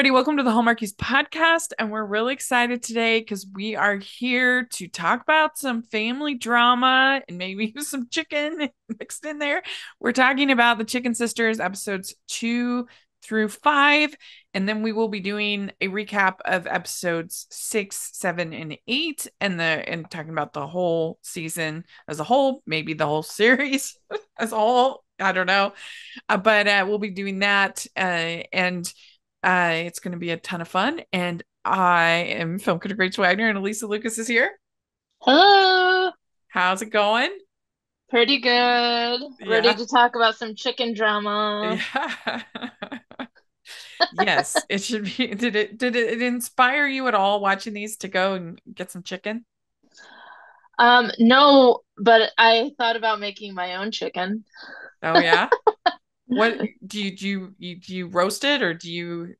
everybody. Welcome to the Hallmarkies podcast. And we're really excited today because we are here to talk about some family drama and maybe some chicken mixed in there. We're talking about the Chicken Sisters episodes two through five. And then we will be doing a recap of episodes six, seven, and eight, and the and talking about the whole season as a whole, maybe the whole series as a whole. I don't know. Uh, but uh, we'll be doing that. Uh, and uh, it's going to be a ton of fun. And I am film critic Rachel Wagner, and Alysa Lucas is here. Hello. How's it going? Pretty good. Ready to talk about some chicken drama. Yeah. yes, it should be. Did it did it inspire you at all watching these to go and get some chicken? Um, no, but I thought about making my own chicken. Oh yeah. What do you do you, you do you roast it or do you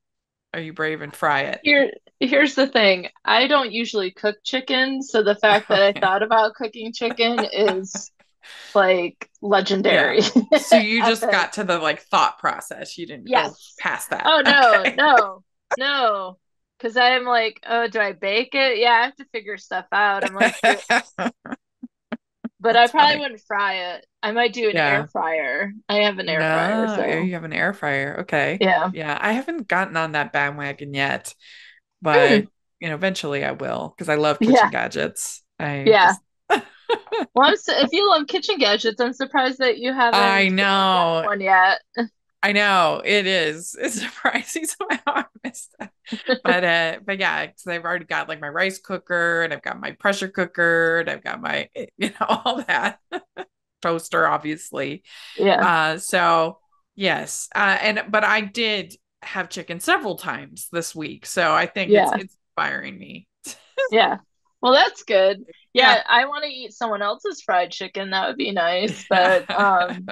are you brave and fry it? Here, here's the thing. I don't usually cook chicken, so the fact that I thought about cooking chicken is like legendary. So you just got to the like thought process. You didn't go past that. Oh no, Okay. no, no. Because I'm like, oh, do I bake it? Yeah, I have to figure stuff out. I'm like, but I probably funny. wouldn't fry it. I might do an Yeah. air fryer. I have an air fryer, No, so you have an air fryer. Okay. yeah. Yeah, I haven't gotten on that bandwagon yet, Hmm. but you know, eventually I will because I love kitchen Yeah. gadgets. I Yeah. just- Well, I'm su- if you love kitchen gadgets, I'm surprised that you haven't I know. one yet. I know it is. It's surprising somehow I missed that. But uh but yeah, because I've already got like my rice cooker and I've got my pressure cooker and I've got my you know all that toaster obviously. Yeah. Uh so yes. Uh and but I did have chicken several times this week. So I think Yeah. it's it's inspiring me. Yeah. Well, that's good. Yeah, Yeah. I want to eat someone else's fried chicken. That would be nice. But um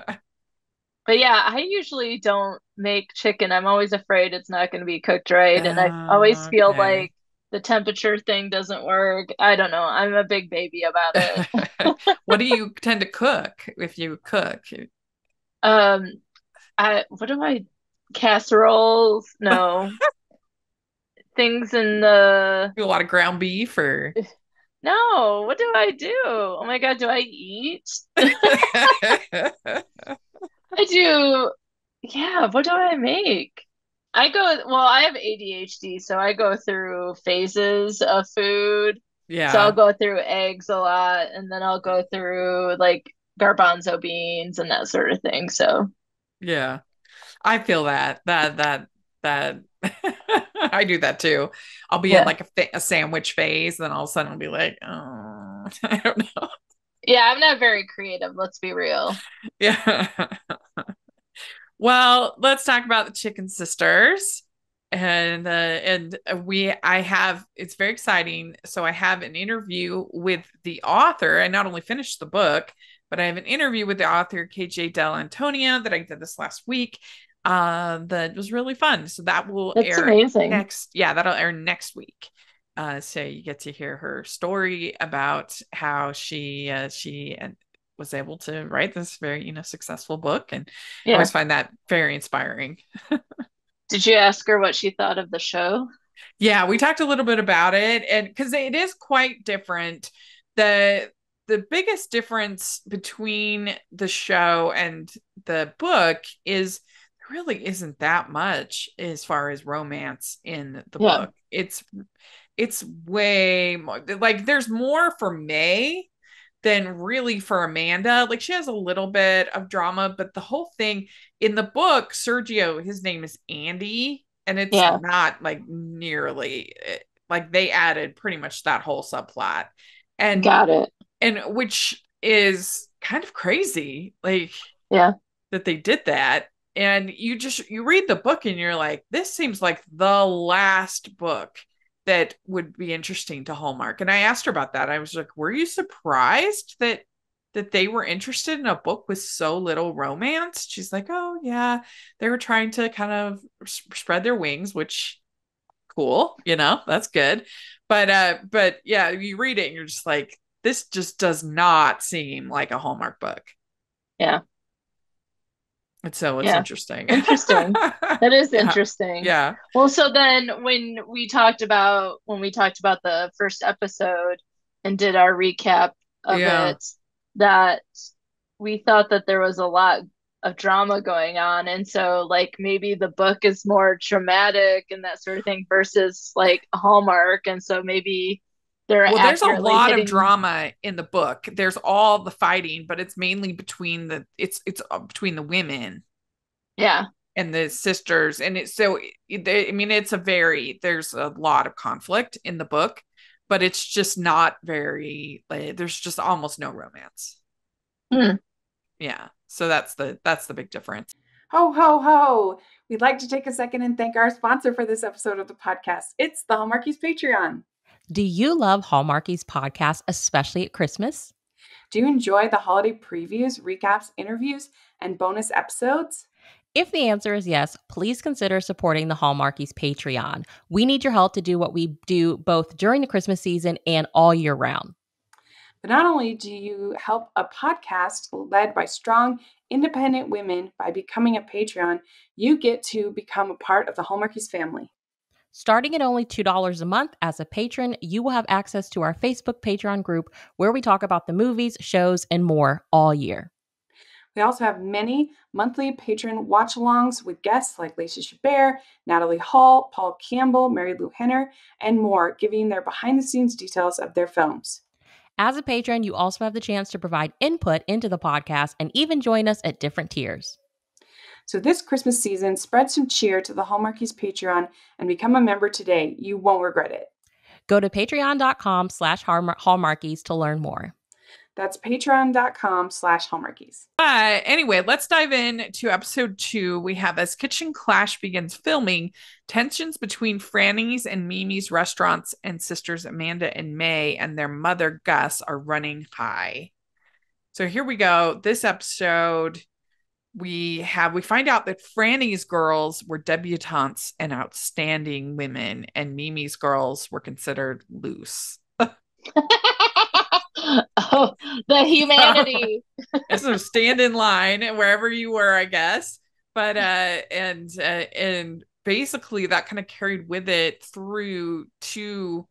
but yeah, I usually don't make chicken. I'm always afraid it's not going to be cooked right, and I always feel Okay. like the temperature thing doesn't work. I don't know. I'm a big baby about it. what do you tend to cook if you cook? Um, I what do I casseroles? No. Things in the Do a lot of ground beef or No, what do I do? Oh my God, do I eat? I do. Yeah, what do I make? I go, well, I have ADHD, so I go through phases of food. Yeah. So I'll go through eggs a lot, and then I'll go through like garbanzo beans and that sort of thing. So, Yeah. I feel that that that that I do that too. I'll be in like a, a sandwich phase, then all of a sudden I'll be like, oh, I don't know. Yeah, I'm not very creative, let's be real. Yeah. Well, let's talk about the Chicken Sisters. And uh, and we I have it's very exciting. So I have an interview with the author. I not only finished the book, but I have an interview with the author KJ Dell'Antonia that I did this last week. Uh, that was really fun. So that will That's air amazing. next. Yeah, that'll air next week. Uh, so you get to hear her story about how she uh, she and was able to write this very you know successful book, and I always find that very inspiring. Did you ask her what she thought of the show? Yeah, we talked a little bit about it, and because it is quite different. the The biggest difference between the show and the book is there really isn't that much as far as romance in the Yeah. book. It's it's way more like there's more for May than really for Amanda. Like she has a little bit of drama, but the whole thing in the book, Sergio, his name is Andy, and it's Yeah. not like nearly eh, like they added pretty much that whole subplot. And Got it. and which is kind of crazy like Yeah. that they did that and you just you read the book and you're like this seems like the last book that would be interesting to Hallmark. And I asked her about that. I was like were you surprised that that they were interested in a book with so little romance? She's like oh yeah they were trying to kind of spread their wings which cool you know that's good. But uh but yeah you read it and you're just like this just does not seem like a hallmark book. Yeah. So it's Yeah. interesting. Interesting. That is Yeah. interesting. yeah. Well, so then when we talked about when we talked about the first episode and did our recap of Yeah. it, that we thought that there was a lot of drama going on, and so like maybe the book is more dramatic and that sort of thing versus like Hallmark, and so maybe Well, there's a lot hitting- of drama in the book. There's all the fighting, but it's mainly between the it's it's uh, between the women Yeah, and the sisters and it's so i mean it's a very there's a lot of conflict in the book but it's just not very like, there's just almost no romance Hmm. yeah so that's the that's the big difference Ho, ho, ho! We'd like to take a second and thank our sponsor for this episode of the podcast. It's the Hallmarkies Patreon. Do you love Hallmarkies podcast, especially at Christmas? Do you enjoy the holiday previews, recaps, interviews, and bonus episodes? If the answer is yes, please consider supporting the Hallmarkies Patreon. We need your help to do what we do both during the Christmas season and all year round. But not only do you help a podcast led by strong, independent women by becoming a Patreon, you get to become a part of the Hallmarkies family. Starting at only $2 a month as a patron, you will have access to our Facebook Patreon group where we talk about the movies, shows, and more all year. We also have many monthly patron watch alongs with guests like Lacey Chabert, Natalie Hall, Paul Campbell, Marilu Henner, and more, giving their behind the scenes details of their films. As a patron, you also have the chance to provide input into the podcast and even join us at different tiers. So this Christmas season, spread some cheer to the Hallmarkies Patreon and become a member today. You won't regret it. Go to patreon.com slash hallmarkies to learn more. That's patreon.com slash hallmarkies. uh anyway let's dive in to episode two we have as kitchen clash begins filming tensions between franny's and mimi's restaurants and sisters amanda and may and their mother gus are running high so here we go this episode we have we find out that franny's girls were debutantes and outstanding women and mimi's girls were considered loose oh, the humanity. so stand in line wherever you were, I guess. But uh and uh, and basically that kind of carried with it through to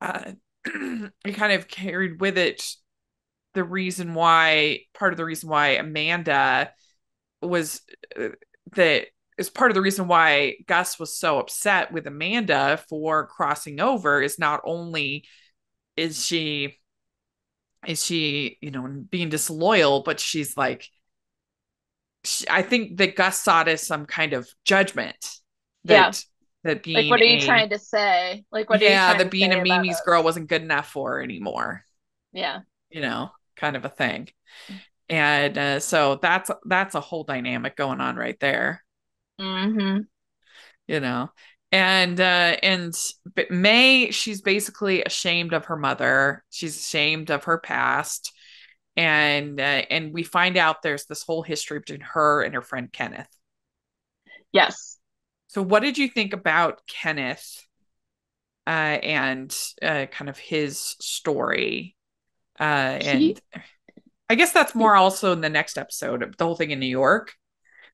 uh it kind of carried with it the reason why part of the reason why Amanda was uh, that is part of the reason why Gus was so upset with Amanda for crossing over is not only is she is she you know being disloyal but she's like she, i think that gus saw it as some kind of judgment that that being like, what are you a- trying to say? Like, what? yeah that being a mimi's girl wasn't good enough for her anymore Yeah. you know kind of a thing and uh, so that's that's a whole dynamic going on right there. Mm-hmm. you know? And uh and but may she's basically ashamed of her mother. She's ashamed of her past. And uh, and we find out there's this whole history between her and her friend kenneth. Yes. so what did you think about kenneth uh and uh kind of his story uh and He- i guess that's more also in the next episode the whole thing in new york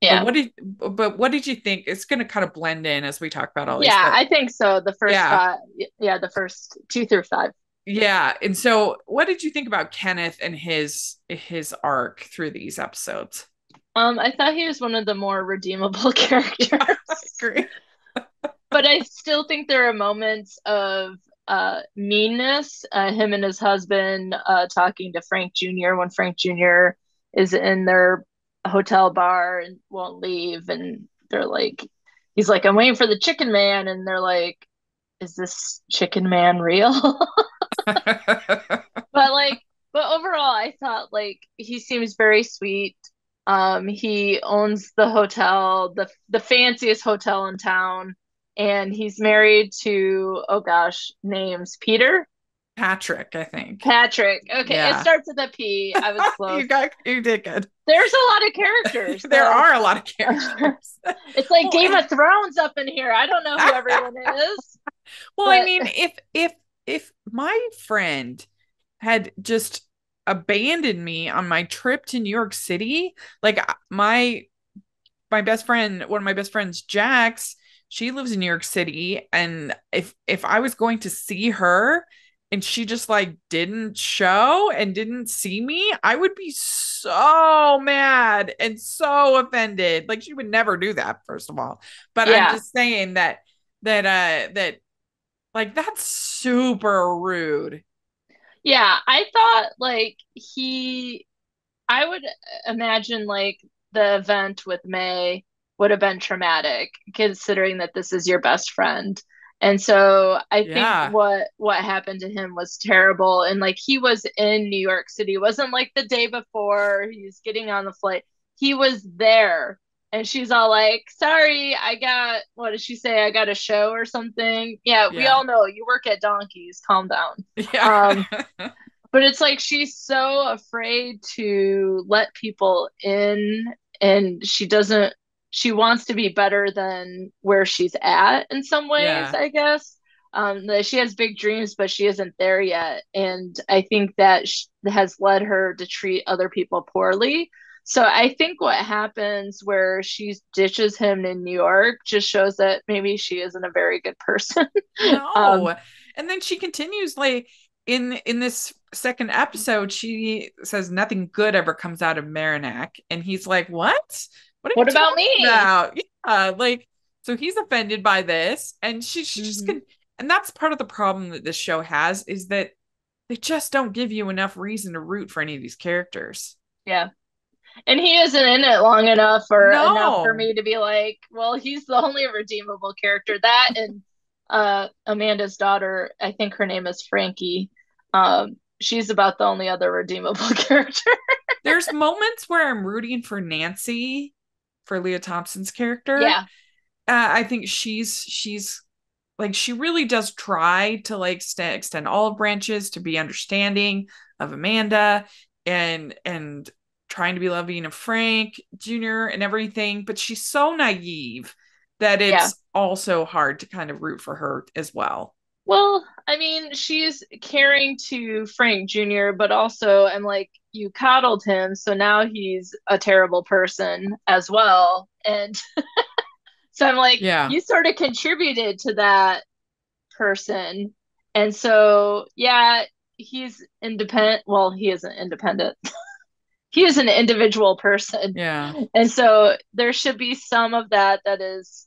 Yeah. But what did but what did you think? It's going to kind of blend in as we talk about all these. yeah, I think so. The first Yeah. five. Yeah, the first two through five. yeah. And so, what did you think about Kenneth and his his arc through these episodes? Um, I thought he was one of the more redeemable characters. Agree. but I still think there are moments of uh meanness. Uh, him and his husband uh talking to Frank Jr. when Frank Jr. is in their hotel bar and won't leave, and they're like, he's like, I'm waiting for the chicken man, and they're like, is this chicken man real? but like but overall i thought like he seems very sweet um he owns the hotel the the fanciest hotel in town and he's married to oh gosh names peter Patrick, I think. patrick okay Yeah. it starts with a p i was close you got you did good. there's a lot of characters there are a lot of characters. it's like Well, game of thrones up in here i don't know who everyone is well, I mean, if if if my friend had just abandoned me on my trip to New York City, like my my best friend, one of my best friends, Jax, she lives in New York City. And if if I was going to see her and she just like didn't show and didn't see me, I would be so mad and so offended. Like she would never do that, first of all. But Yeah. I'm just saying that that uh that like that's super rude. Yeah, I thought like he, I would imagine like the event with May would have been traumatic, considering that this is your best friend. And so I Yeah. think what what happened to him was terrible. And like he was in New York City. It wasn't like the day before he was getting on the flight. He was there. And she's all like, sorry, I got, what did she say? I got a show or something. Yeah, we all know you work at Donkeys. Calm down. Yeah. Um, but it's like she's so afraid to let people in, and she doesn't, she wants to be better than where she's at in some ways, Yeah. I guess. Um, that she has big dreams, but she isn't there yet. And I think that sh- has led her to treat other people poorly. So I think what happens where she ditches him in New York just shows that maybe she isn't a very good person. No. Um, and then she continues like in in this second episode, she says nothing good ever comes out of Merinac. And he's like, What? What, What about me? About? Yeah, like so he's offended by this. And she, she just Mhm. can and that's part of the problem that this show has is that they just don't give you enough reason to root for any of these characters. Yeah. And he isn't in it long enough or No. enough for me to be like, well, he's the only redeemable character. That and uh Amanda's daughter, I think her name is Frankie. Um, she's about the only other redeemable character. There's moments where I'm rooting for Nancy, for Lea Thompson's character. Yeah. uh, I think she's she's like she really does try to like st- extend olive branches to be understanding of Amanda and and trying to be loving of Frank Jr. and everything, but she's so naive that it's Yeah. also hard to kind of root for her as well. Well, I mean, she's caring to Frank Jr., but also I'm like, you coddled him, so now he's a terrible person as well. And so I'm like, Yeah. you sort of contributed to that person. And so, yeah, he's independent. Well, he isn't independent. he is an individual person. Yeah. And so there should be some of that that is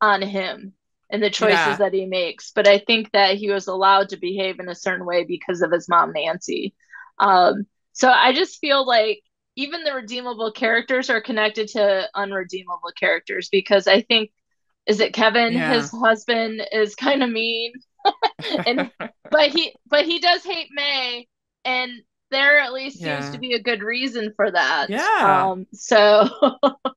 on him and the choices Yeah. that he makes. But I think that he was allowed to behave in a certain way because of his mom, Nancy. Um, so I just feel like even the redeemable characters are connected to unredeemable characters because I think, is it Kevin? Yeah. His husband is kind of mean. and but he but he does hate May and there at least seems to be a good reason for that. Yeah. Um so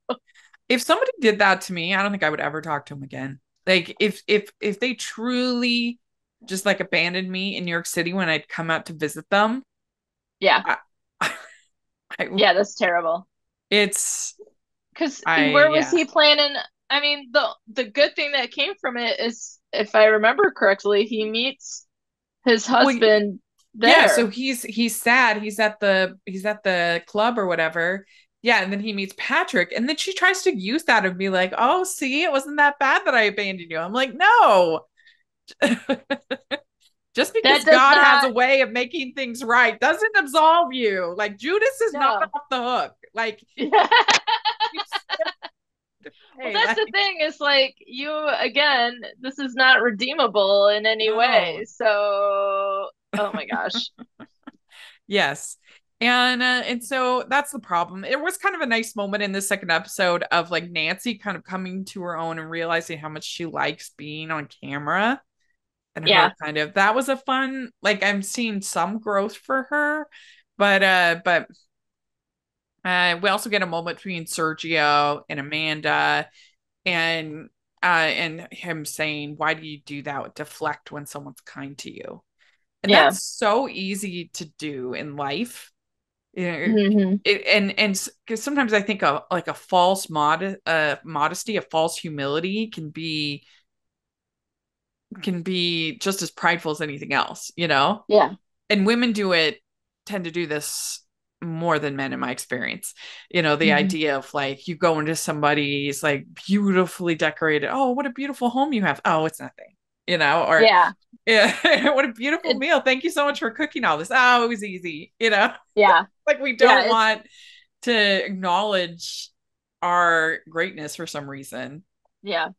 if somebody did that to me, I don't think I would ever talk to them again. Like if if if they truly just like abandoned me in New York City when I'd come out to visit them, yeah. I, Yeah, that's terrible. it's Because where was yeah. he planning? I mean, the the good thing that came from it is, if I remember correctly, he meets his Well, husband there. yeah. So he's he's sad. He's at the he's at the club or whatever. Yeah, and then he meets Patrick, and then she tries to use that and be like, "Oh, see, it wasn't that bad that I abandoned you." I'm like, no. Just because God has a way of making things right doesn't absolve you. Like Judas is not off the hook. Like Well, that's the thing. Is like you again. This is not redeemable in any No. way. So, oh my gosh. Yes. And uh, and so that's the problem. It was kind of a nice moment in the second episode of like Nancy kind of coming to her own and realizing how much she likes being on camera. And Yeah. kind of that was a fun like I'm seeing some growth for her, but uh but uh we also get a moment between Sergio and Amanda and uh and him saying, Why do you do that? Deflect when someone's kind to you. And Yeah. that's so easy to do in life. You know, Mhm. it, and and because sometimes I think a like a false mod uh modesty, a false humility can be can be just as prideful as anything else, you know? Yeah. And women do it tend to do this more than men in my experience. You know, the Mhm. idea of like you go into somebody's like beautifully decorated, oh, what a beautiful home you have. Oh, it's nothing. You know, or Yeah, yeah, what a beautiful It- meal. Thank you so much for cooking all this. Oh, it was easy. You know, yeah, like we don't it's- want to acknowledge our greatness for some reason. yeah.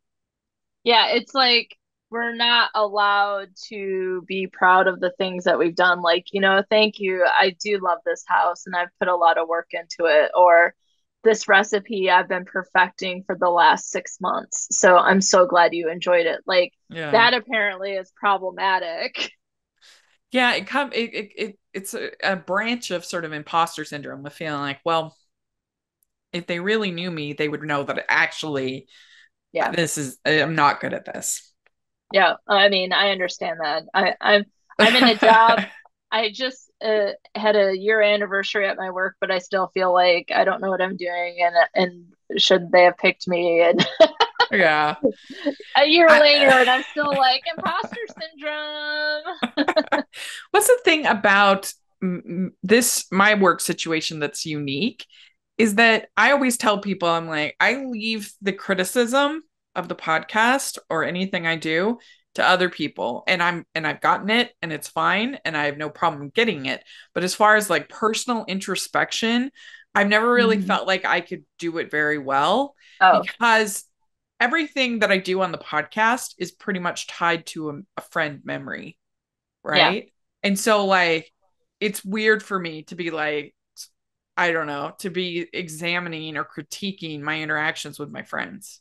Yeah, it's like we're not allowed to be proud of the things that we've done. Like, you know, thank you. I do love this house and I've put a lot of work into it. Or this recipe I've been perfecting for the last six months. So I'm so glad you enjoyed it. Like, Yeah. that apparently is problematic. yeah, it come it, it, it it's a, a branch of sort of imposter syndrome of feeling like, well, if they really knew me, they would know that actually Yeah. this is I'm not good at this. Yeah, I mean, I understand that. I, I'm I'm in a job. I just uh, had a year anniversary at my work, but I still feel like I don't know what I'm doing, and and should they have picked me? And yeah. a year I- later, and I'm still like imposter syndrome. What's the thing about this my work situation that's unique is that I always tell people I'm like I leave the criticism of the podcast or anything I do to other people and I'm and I've gotten it and it's fine and I have no problem getting it but as far as like personal introspection I've never really Mhm. felt like I could do it very well Oh, because everything that I do on the podcast is pretty much tied to a, a friend memory, right? And so, like, it's weird for me to be like, I don't know, to be examining or critiquing my interactions with my friends.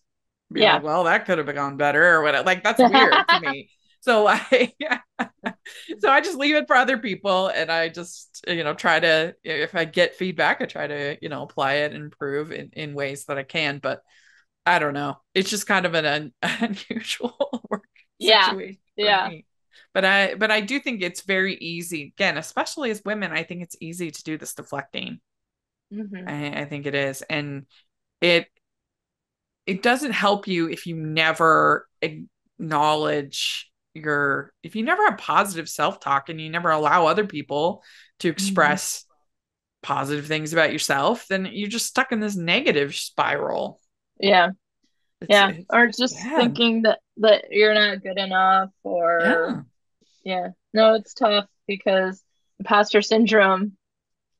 Yeah. like, well, that could have gone better or whatever. Like, that's weird to me. So, like, so I just leave it for other people and I just, you know, try to, if I get feedback, I try to, you know, apply it and improve in, in ways that I can. But I don't know. It's just kind of an un- unusual work Yeah, situation. yeah. me. But I but I do think it's very easy. Again, especially as women, I think it's easy to do this deflecting. Mhm. I, I think it is. And it it doesn't help you if you never acknowledge your if you never have positive self-talk and you never allow other people to mm-hmm. express positive things about yourself, then you're just stuck in this negative spiral. yeah, It's- yeah. it's Or just bad. thinking that that you're not good enough, or Yeah. Yeah, no, it's tough because imposter syndrome,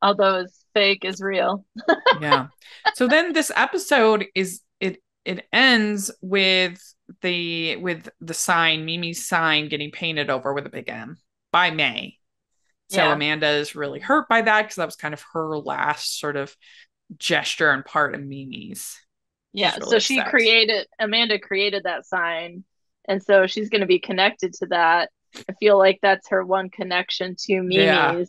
although it's fake, is real. yeah. So then this episode is it ends with the with the sign Mimi's sign getting painted over with a big M by May. So Yeah. Amanda is really hurt by that because that was kind of her last sort of gesture and part of Mimi's. Yeah, She's so she upset. created, Amanda created that sign, and so she's going to be connected to that. I feel like that's her one connection to Mimi's, Yeah.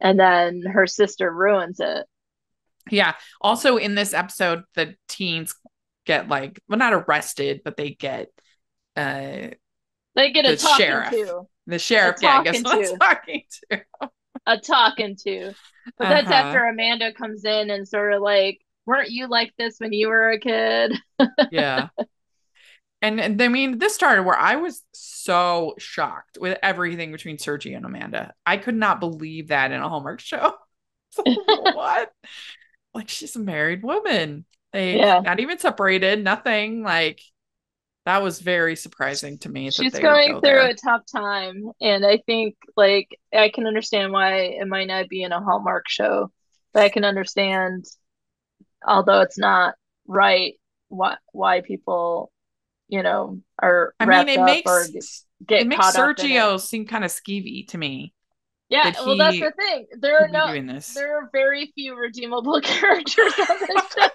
and then her sister ruins it. Yeah. Also in this episode, the teens get like well not arrested, but they get uh They get a The sheriff. to, the sheriff, yeah, I guess to. talking to. a talking to. But that's Uh-huh. after Amanda comes in and sort of like, weren't you like this when you were a kid? yeah. And, and I mean, this started where I was so shocked with everything between Sergi and Amanda. I could not believe that in a Hallmark show. So, what? Like she's a married woman. They Yeah. not even separated, nothing. Like that was very surprising to me. that She's going go through there. a tough time, and I think like I can understand why it might not be in a Hallmark show, but I can understand, although it's not right, why why people, you know, are I mean, it makes get it makes caught up in it. Sergio seem kind of skeevy to me. Yeah, that well, that's the thing. There are no, there are very few redeemable characters on this show.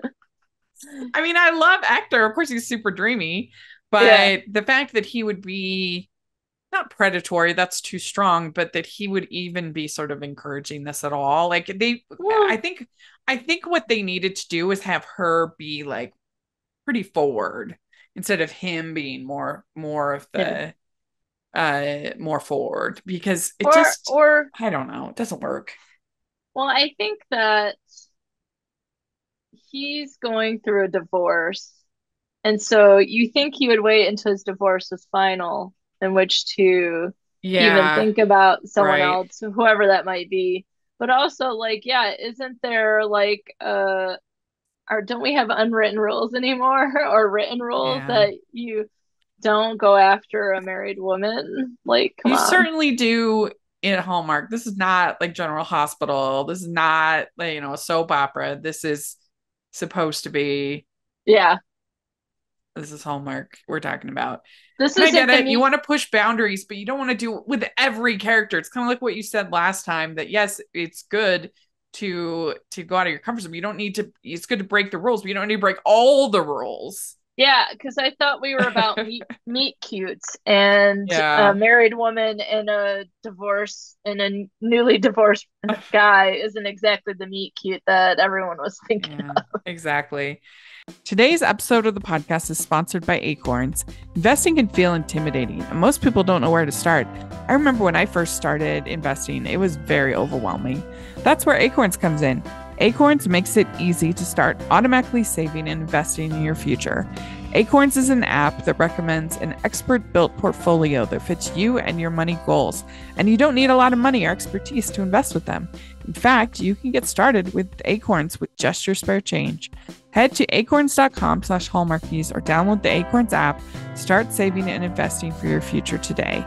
I mean, I love Actor. Of course, he's super dreamy, but Yeah. the fact that he would be not predatory, that's too strong, but that he would even be sort of encouraging this at all. Like they Well- I think I think what they needed to do is have her be like pretty forward instead of him being more more of the uh more forward because it Or just or I don't know, it doesn't work. Well, I think that he's going through a divorce. And so you think he would wait until his divorce was final in which to even think about someone right. else, whoever that might be. but also like yeah isn't there like uh or don't we have unwritten rules anymore or written rules Yeah. that you don't go after a married woman like come you on certainly do in Hallmark. This is not like General Hospital. This is not like, you know, a soap opera. This is supposed to be yeah this is Hallmark we're talking about. this And I is get it. You want to push boundaries, but you don't want to do it with every character. It's kind of like what you said last time that yes, it's good to to go out of your comfort zone. You don't need to it's good to break the rules, but you don't need to break all the rules. Yeah because i thought we were about meet, meet cutes and uh, Yeah. a married woman and a divorce and a newly divorced guy isn't exactly the meet cute that everyone was thinking Yeah, exactly. Today's episode of the podcast is sponsored by Acorns. Investing can feel intimidating, and most people don't know where to start. I remember when I first started investing, it was very overwhelming. That's where Acorns comes in. Acorns makes it easy to start automatically saving and investing in your future. Acorns is an app that recommends an expert built portfolio that fits you and your money goals, and you don't need a lot of money or expertise to invest with them. In fact, you can get started with Acorns with just your spare change. Head to acorns.com slash hallmarkies or download the Acorns app. Start saving and investing for your future today.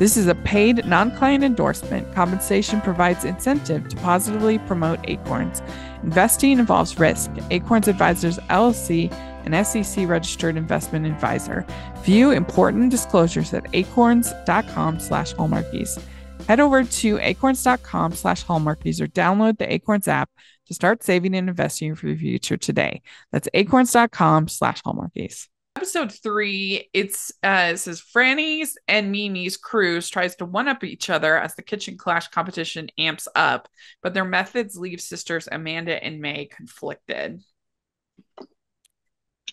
This is a paid, non client endorsement. Compensation provides incentive to positively promote Acorns. Investing involves risk. Acorns Advisors LLC, an SEC registered investment advisor. View important disclosures at acorns.com slash hallmarkies. Head over to acorns.com slash hallmarkies or download the Acorns app to start saving and investing for your future today. That's acorns.com slash hallmarkies. Episode three, it's uh it says Franny's and Mimi's cruise tries to one up each other as the kitchen clash competition amps up, but their methods leave sisters Amanda and May conflicted.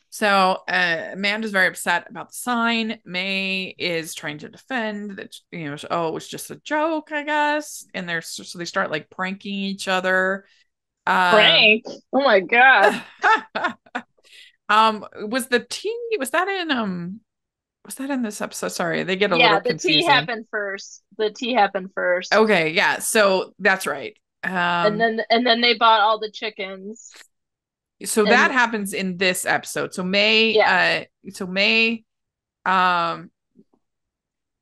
So uh, Amanda's very upset about the sign. May is trying to defend that, you know, oh, it was just a joke, I guess. And they're so they start like pranking each other. Um, Frank. Oh my god. um, was the tea? Was that in um? Was that in this episode? Sorry, they get a yeah, little the tea happened first. The tea happened first. Okay, yeah. So that's right. Um, and then and then they bought all the chickens. so and- that happens in this episode. So May, Yeah. uh, so May, um,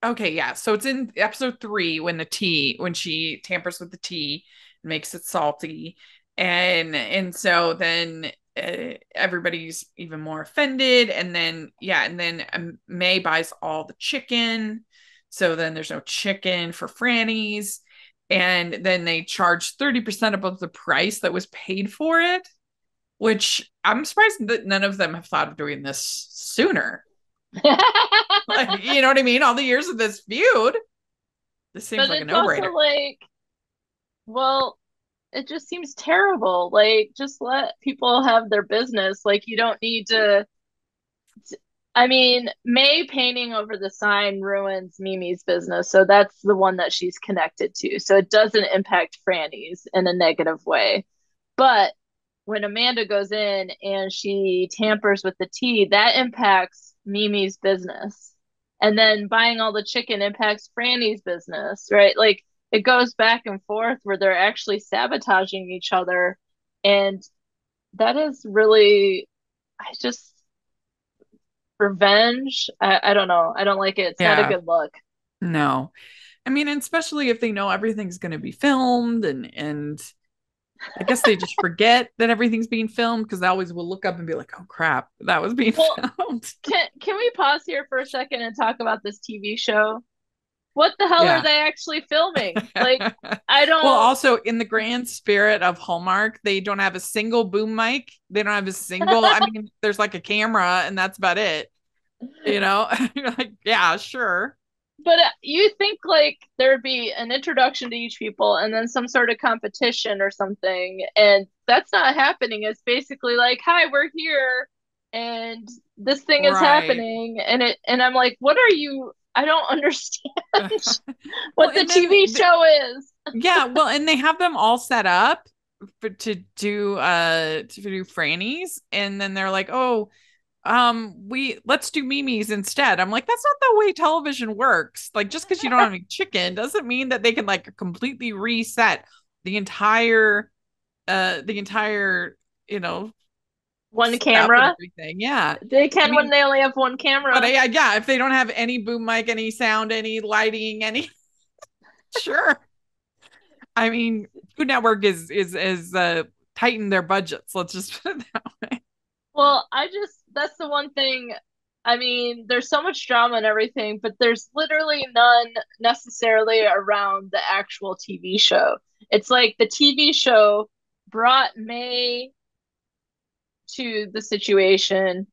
okay, yeah. So it's in episode three when the tea, when she tampers with the tea, makes it salty, and and so then everybody's even more offended, and then yeah, and then um, May buys all the chicken, so then there's no chicken for Franny's. And then they charge 30% above the price that was paid for it which I'm surprised that none of them have thought of doing this sooner. Like, you know what I mean? All the years of this feud. This seems but like a it's no also brainer. like, well, it just seems terrible. Like, just let people have their business. Like, you don't need to. I mean, May painting over the sign ruins Mimi's business, so that's the one that she's connected to. So it doesn't impact Franny's in a negative way. But when Amanda goes in and she tampers with the tea, that impacts Mimi's business. And then buying all the chicken impacts Franny's business, right? Like it goes back and forth where they're actually sabotaging each other. And that is really, I just, revenge. I, I don't know. I don't like it. It's not a good look. No. I mean, and especially if they know everything's going to be filmed and and I guess they just forget that everything's being filmed because they always will look up and be like, "Oh crap, that was being Well, filmed." Can can we pause here for a second and talk about this TV show? What the hell Yeah. are they actually filming? Like I don't well, also in the grand spirit of Hallmark, they don't have a single boom mic. They don't have a single. I mean, there's like a camera, and that's about it. You know, You're like yeah, sure. But uh, you think like there'd be an introduction to each people and then some sort of competition or something, and that's not happening. It's basically like, "Hi, we're here, and this thing is Right. happening," and it and I'm like, "What are you? I don't understand what Well, the TV the- show is." yeah, well, and they have them all set up for to do uh to do Franny's, and then they're like, oh, um, we let's do Mimi's instead. I'm like, that's not the way television works. Like, just because you don't have any chicken doesn't mean that they can like completely reset the entire uh the entire you know one camera. everything. Yeah. They can I mean- when they only have one camera. But yeah, yeah, if they don't have any boom mic, any sound, any lighting, any sure. I mean, Food Network is is is uh tighten their budgets. Let's just put it that way. Well, I just that's the one thing. I mean, there's so much drama and everything, but there's literally none necessarily around the actual TV show. It's like the TV show brought May to the situation.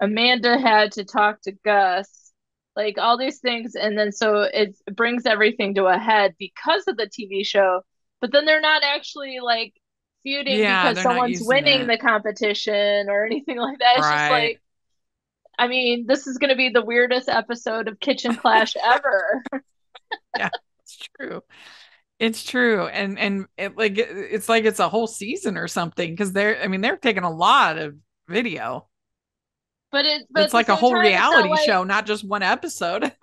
Amanda had to talk to Gus, like all these things, and then so it brings everything to a head because of the TV show. But then they're not actually like feuding Yeah, because someone's winning the competition or anything like that. It's just like, I mean, this is going to be the weirdest episode of Kitchen Clash ever. Yeah, it's true. It's true. And and it like it- it's like it's a whole season or something because they're I mean they're taking a lot of video. But it, but it's like a whole time, it's not reality like- show, not just one episode.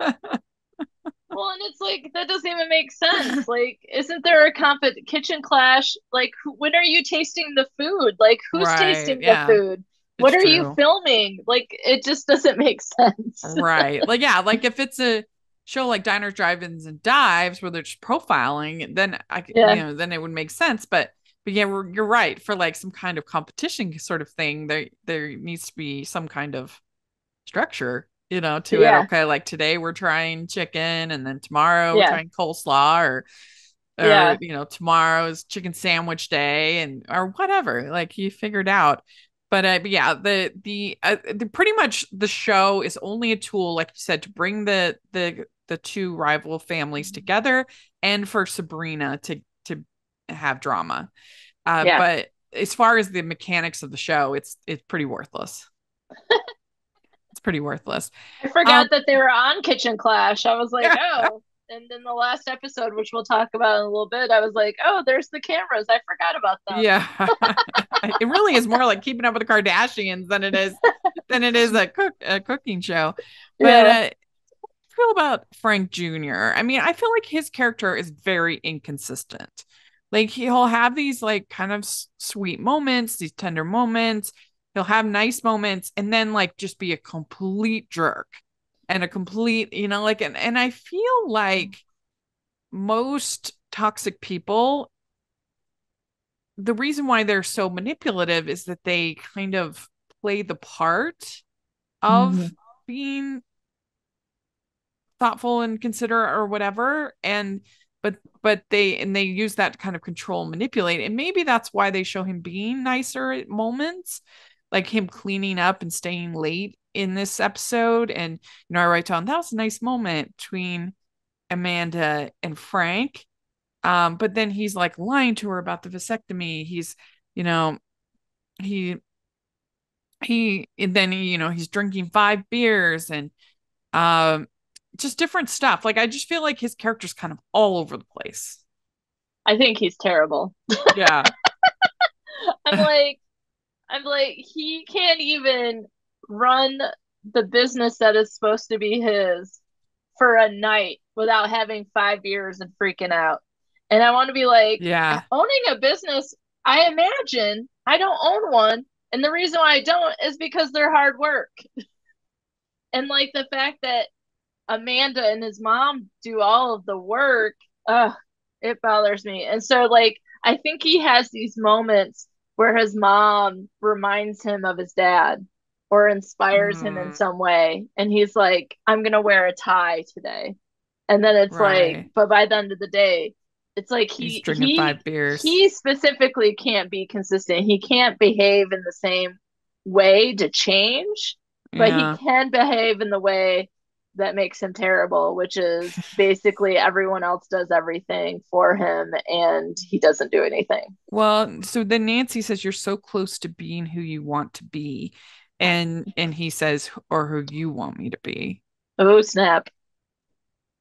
Well, and it's like that doesn't even make sense. Like, isn't there a comp kitchen clash? Like, who, when are you tasting the food? Like, who's Right, tasting yeah. the food? What It's are you filming? Like, it just doesn't make sense. right like yeah like if it's a show like diners drive-ins and dives where they're just profiling then i Yeah. you know then it would make sense but but yeah we're, you're right for like some kind of competition sort of thing there there needs to be some kind of structure you know to Yeah. it okay like today we're trying chicken and then tomorrow we're trying coleslaw or or Yeah. you know tomorrow's chicken sandwich day and or whatever like you figured out but uh, but yeah the the, uh, the pretty much the show is only a tool like you said to bring the the the two rival families Mm-hmm. together and for sabrina to to have drama uh Yeah. but as far as the mechanics of the show it's it's pretty worthless it's pretty worthless I forgot Um, that they were on Kitchen Clash. I was like, Yeah. oh. And then the last episode, which we'll talk about in a little bit, I was like, oh, there's the cameras. I forgot about them. Yeah. it really is more like keeping up with the Kardashians than it is than it is a cook a cooking show. But Yeah. uh, how do you feel about Frank Jr. I mean, I feel like his character is very inconsistent. Like he'll have these like kind of sweet moments, these tender moments. He'll have nice moments and then like just be a complete jerk and a complete, you know, like and and I feel like most toxic people the reason why they're so manipulative is that they kind of play the part of Mhm. being thoughtful and considerate or whatever and but but they and they use that to kind of control manipulate and maybe that's why they show him being nicer at moments like him cleaning up and staying late in this episode and you know i write down that was a nice moment between amanda and frank um but then he's like lying to her about the vasectomy. He's you know he he and then he, you know he's drinking five beers and um just different stuff like i just feel like his character's kind of all over the place I think he's terrible. yeah I'm like, I'm like, he can't even run the business that is supposed to be his for a night without having five beers and freaking out. And I want to be like, yeah owning a business, I imagine I don't own one. And the reason why I don't is because they're hard work. and like the fact that Amanda and his mom do all of the work, uh, it bothers me. And so like I think he has these moments where his mom reminds him of his dad or inspires him in Mhm. some way. And he's like, I'm gonna wear a tie today. And then it's Right. like, but by the end of the day, it's like he he's drinking he, five beers he specifically can't be consistent. He can't behave in the same way to change, but yeah. he can behave in the way that makes him terrible, which is basically everyone else does everything for him and he doesn't do anything. Well, so then Nancy says you're so close to being who you want to be. And and he says, or who you want me to be. Oh, snap.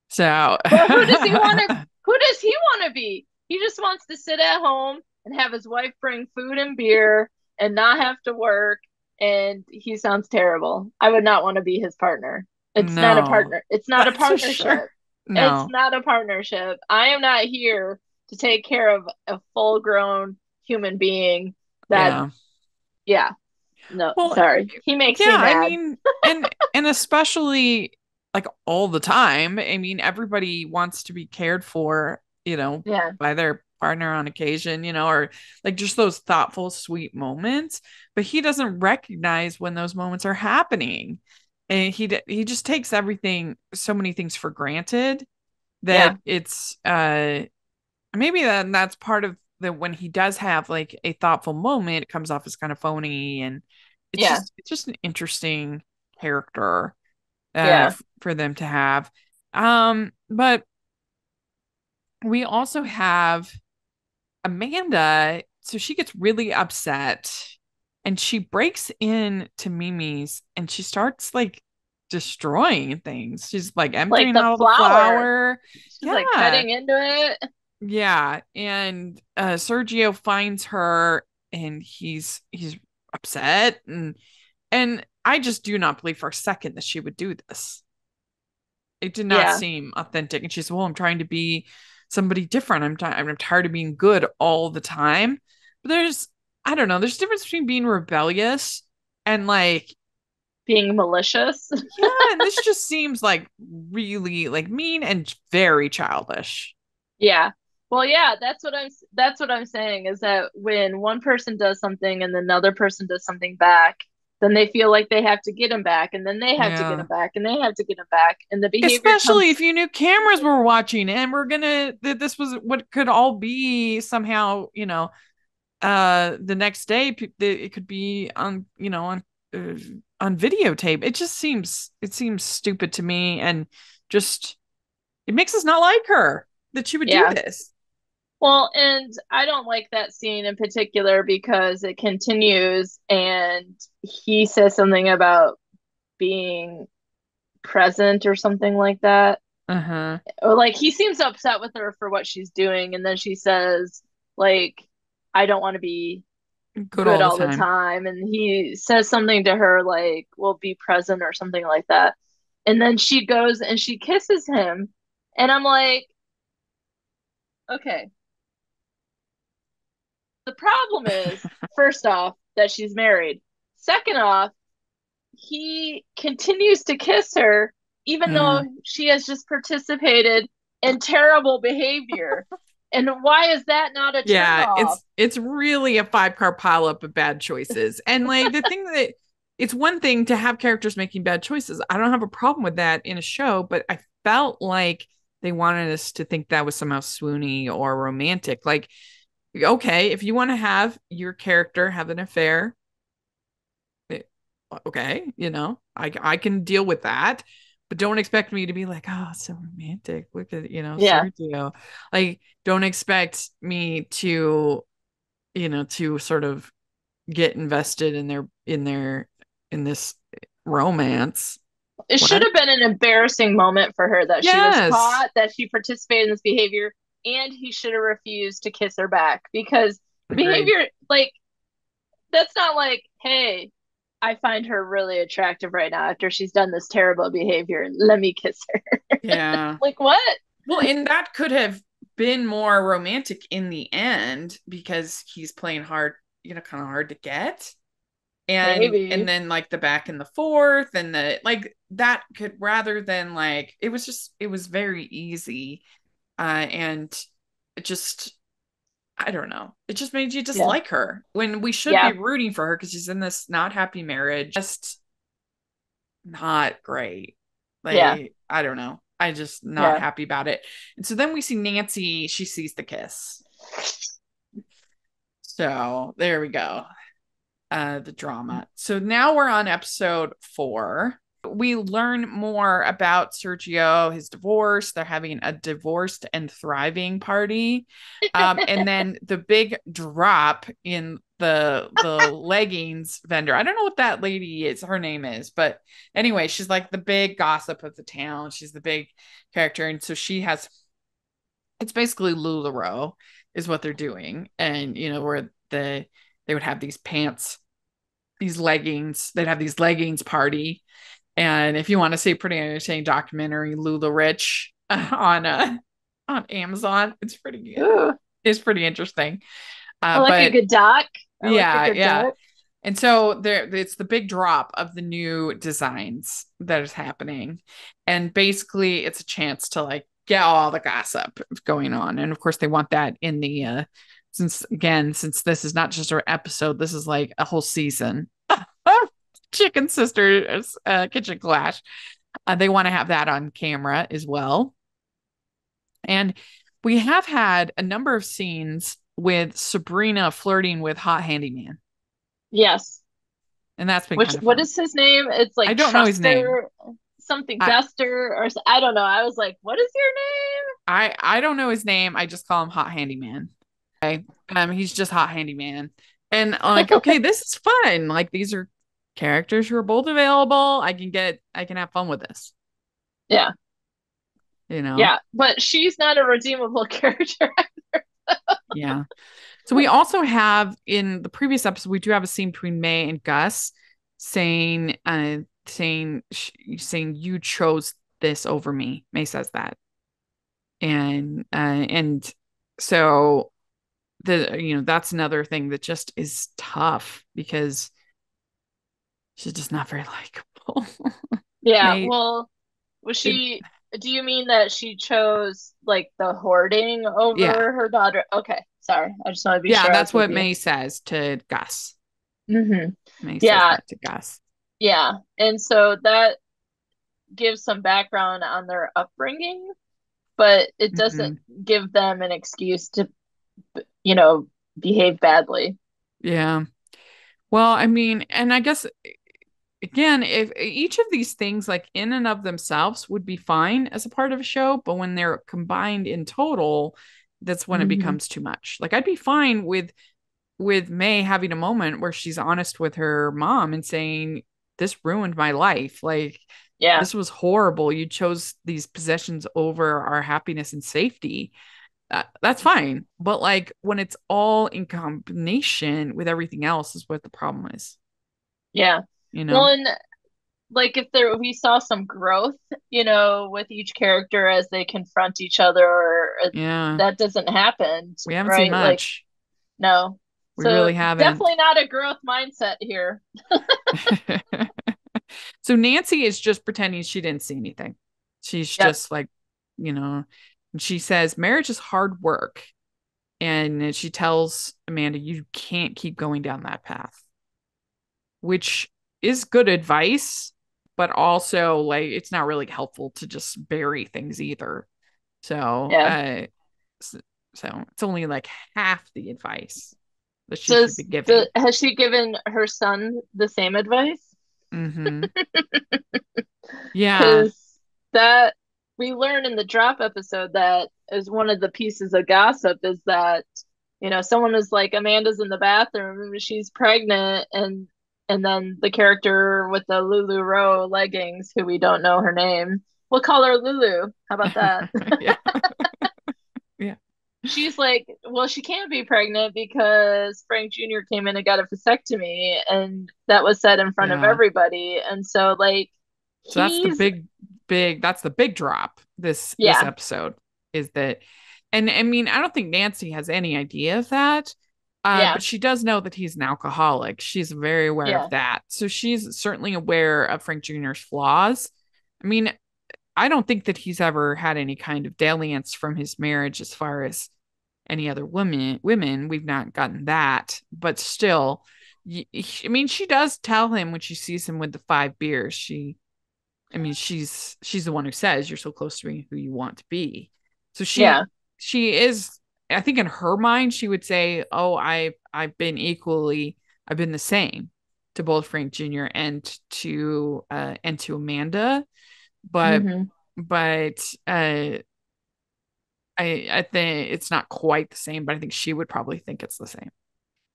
So Well, who does he want to who does he want to be? He just wants to sit at home and have his wife bring food and beer and not have to work and he sounds terrible. I would not want to be his partner. It's not a partner. It's not a That's for partnership. sure. No. It's not a partnership. I am not here to take care of a full grown human being that yeah. yeah, no Well, sorry he makes me yeah mad i mean and and especially like all the time i mean everybody wants to be cared for you know yeah by their partner on occasion you know or like just those thoughtful sweet moments but he doesn't recognize when those moments are happening and he he just takes everything so many things for granted that it's uh maybe then that's part of the when he does have like a thoughtful moment it comes off as kind of phony and it's Yeah. just it's just an interesting character uh, Yeah. f- for them to have um but we also have Amanda so she gets really upset and she breaks in to Mimi's and she starts like destroying things she's like emptying the out the flour. flour she's like cutting into it yeah, and uh Sergio finds her and he's he's upset and and I just do not believe for a second that she would do this. It did not Yeah. seem authentic. And she said, "Well, I'm trying to be somebody different. I'm ti- I'm tired of being good all the time." But there's I don't know, there's a difference between being rebellious and like being malicious yeah, and this just seems like really like mean and very childish. Yeah. Well, yeah, that's what I'm that's what I'm saying is that when one person does something and another person does something back, then they feel like they have to get him back and then they have to get him back and they have to get him back and the behavior especially comes- if you knew cameras were watching and we're gonna that this was what could all be somehow you know uh the next day it could be on you know on uh, on videotape it just seems it seems stupid to me and just it makes us not like her that she would Yeah. do this Well, and I don't like that scene in particular because it continues and he says something about being present or something like that. uh-huh Or like he seems upset with her for what she's doing and then she says like I don't want to be good, good, all, all, the the time, time. And he says something to her like, "We'll be present" or something like that. And then she goes and she kisses him, and I'm like, okay. The problem is, first off, that she's married. Second off, he continues to kiss her even though mm. she has just participated in terrible behavior. and why is that not a yeah turn-off? it's it's really a five car pileup of bad choices. And like the thing that it's one thing to have characters making bad choices. I don't have a problem with that in a show but i felt like they wanted us to think that was somehow swoony or romantic. Like okay if you want to have your character have an affair eh, okay you know i i can deal with that but don't expect me to be like oh so romantic look at you know Yeah. Sergio like don't expect me to you know to sort of get invested in their in their in this romance It What? should have been an embarrassing moment for her that she was caught, that she participated in this behavior, and he should have refused to kiss her back because Agreed. behavior, like, that's not like, hey, I find her really attractive right now after she's done this terrible behavior. Let me kiss her. yeah like, what? well and that could have been more romantic in the end because he's playing hard you know kind of hard to get and Maybe. and then like the back and the forth and the like that could rather than like it was just it was very easy uh and just I don't know. It just made you Yeah. dislike her when we should Yeah. be rooting for her because she's in this not happy marriage. Just not great. Like Yeah. I don't know. I just not Yeah. happy about it. And so then we see Nancy. She sees the kiss. So there we go. Uh, the drama. So now we're on episode four. We learn more about Sergio, his divorce. They're having a divorced and thriving party. Um, and then the big drop in the the leggings vendor. I don't know what that lady is, her name is, but anyway, she's like the big gossip of the town. She's the big character. And so she has it's basically LuLaRoe is what they're doing. And you know, where the they would have these pants, these leggings, they'd have these leggings party. And if you want to see a pretty entertaining documentary, LuLaRich on uh on Amazon, it's pretty. Ooh. is pretty interesting. Uh, I like but a good doc. I like Yeah, good yeah. doc. and so there it's the big drop of the new designs that is happening. And basically it's a chance to like get all the gossip going on. And of course they want that in the uh since again, since this is not just an episode, this is like a whole season. Chicken Sisters uh, Kitchen Clash. Uh, they want to have that on camera as well. And we have had a number of scenes with Sabrina flirting with Hot Handyman. Yes. And that's been Which kind of what is his name? It's like I don't know his name. Something I- Duster or I don't know. I was like, what is your name? I I don't know his name. I just call him Hot Handyman. Okay. Um, he's just Hot Handyman. And I'm like, okay, this is fun. Like these are characters who are both available. I can get I can have fun with this. Yeah. You know? Yeah, but she's not a redeemable character. Yeah. So we also have in the previous episode, we do have a scene between May and Gus saying, uh, saying, sh- saying you chose this over me. May says that, and uh, and so the you know that's another thing that just is tough because she's just not very likable. Yeah, May- well, was she? Do you mean that she chose like the hoarding over Yeah. her daughter? Okay, sorry. I just want to be yeah, sure. That's what with you. May says to Gus. Mhm. May Yeah. says to Gus. Yeah, and so that gives some background on their upbringing, but it doesn't give them an excuse to, you know, behave badly. Yeah. Well, I mean, and I guess again, if each of these things, like in and of themselves, would be fine as a part of a show, but when they're combined in total, that's when Mhm. it becomes too much. Like I'd be fine with with May having a moment where she's honest with her mom and saying, This ruined my life. Like Yeah, this was horrible. You chose these possessions over our happiness and safety. Uh, that's fine. But like when it's all in combination with everything else, is what the problem is. yeah. You know? Well, and like if there we saw some growth, you know, with each character as they confront each other, or yeah. that doesn't happen, we haven't right? seen Like, much. no. we So really haven't. Definitely not a growth mindset here. so Nancy is just pretending she didn't see anything. She's Yep. just like, you know, she says marriage is hard work. And she tells Amanda, you can't keep going down that path, which is good advice, but also like it's not really helpful to just bury things either. So, uh, so it's only like half the advice that she Does should be giving. the, has she given her son the same advice? hmm Yeah. That we learn in the drop episode that is one of the pieces of gossip is that you know someone is like Amanda's in the bathroom, she's pregnant, and and then the character with the LuLaRoe leggings, who we don't know her name, we'll call her Lulu. How about that? yeah. yeah. she's like, well, she can't be pregnant because Frank Jr. came in and got a vasectomy, and that was said in front of everybody. And so, like, So that's the big, big. That's the big drop. This this episode is that, and I mean, I don't think Nancy has any idea of that. Uh, Yeah. but she does know that he's an alcoholic. She's very aware Yeah. of that. So she's certainly aware of Frank Jr.'s flaws. I mean, I don't think that he's ever had any kind of dalliance from his marriage as far as any other women. Women, we've not gotten that, but still, I mean, she does tell him when she sees him with the five beers. She, I mean, she's she's the one who says you're so close to being who you want to be. So she, Yeah. she is. I think in her mind, she would say, "Oh, I I've been equally, I've been the same to both Frank Jr. and to uh and to Amanda." but Mhm. but uh I I think it's not quite the same, but I think she would probably think it's the same.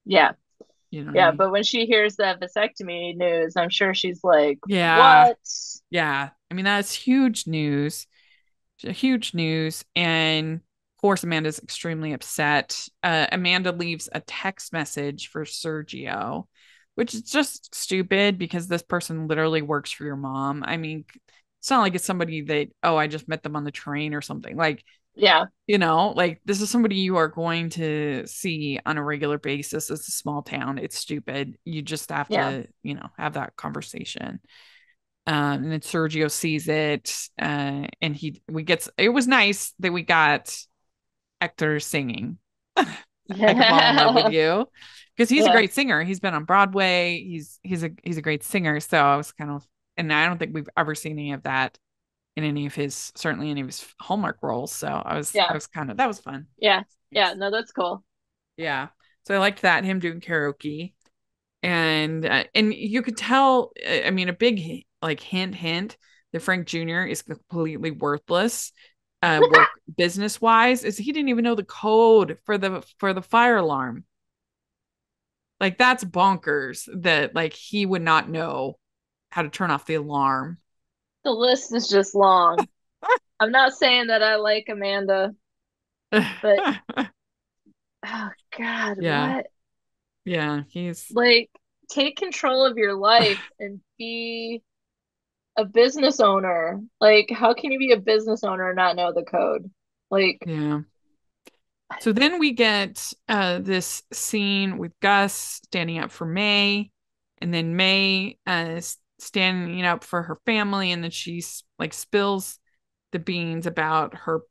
yeah, You know? what I yeah. mean? But when she hears that vasectomy news, I'm sure she's like, yeah, what? yeah. I mean that's huge news, huge news, and course Amanda's extremely upset. Uh, Amanda leaves a text message for Sergio, which is just stupid because this person literally works for your mom. I mean, it's not like it's somebody that oh I just met them on the train or something like. Yeah. You know, like this is somebody you are going to see on a regular basis. It's a small town. It's stupid. You just have Yeah. to, you know, have that conversation. Um, and then Sergio sees it, uh, and he we gets it was nice that we got Hector singing. I can fall in love with you because he's a great singer. He's been on Broadway. He's he's a he's a great singer. So I was kind of, and I don't think we've ever seen any of that in any of his certainly any of his Hallmark roles. So I was Yeah. I was kind of that was fun. Yeah. Yeah. No, that's cool. Yeah. So I liked that him doing karaoke, and uh, and you could tell. uh, I mean, a big like hint hint that Frank Jr. is completely worthless. Uh, work business wise is he didn't even know the code for the for the fire alarm. Like that's bonkers that like he would not know how to turn off the alarm. The list is just long. I'm not saying that I like Amanda. But- Oh God, Yeah. what? yeah, he's Like, take control of your life and be a business owner. Like, how can you be a business owner and not know the code? Like, Yeah. So then we get uh this scene with Gus standing up for May, and then May uh standing up for her family, and then she's like spills the beans about her